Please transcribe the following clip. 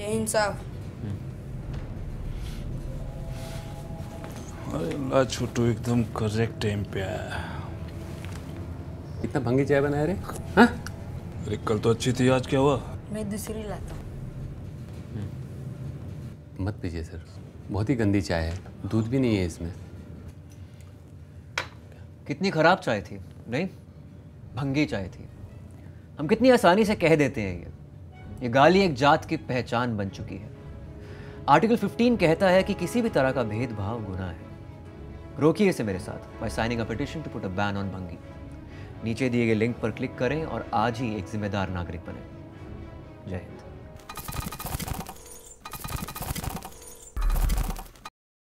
जय हिंद साहब अरे अल्लाह छोटू एकदम करेक्ट टाइम पे आया। इतना भंगी चाय बनाया रे? हाँ? अरे कल तो अच्छी थी आज क्या हुआ? मैं दूसरी लाता हूँ। मत पीजिए सर बहुत ही गंदी चाय है दूध भी नहीं है इसमें। कितनी खराब चाय थी नहीं? भंगी चाय थी। हम कितनी आसानी से कह देते हैं ये। ये गाली एक जात की पहचान बन चुकी है। आर्टिकल 15 कहता है कि किसी भी तरह का भेदभाव गुना है। रोकिए इसे मेरे साथ। By signing a petition to put a ban on भंगी नीचे दिए गए लिंक पर क्लिक करें और आज ही एक जिम्मेदार नागरिक बने। जय हिंद।